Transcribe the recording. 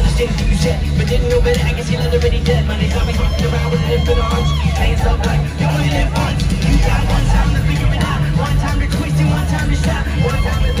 understand who you said, but didn't know better. I guess you're already dead. Money got me walking around with an infinite arms. Playing stuff like you only live once. You got one time to figure it out, one time to twist and one time to stop, one time to.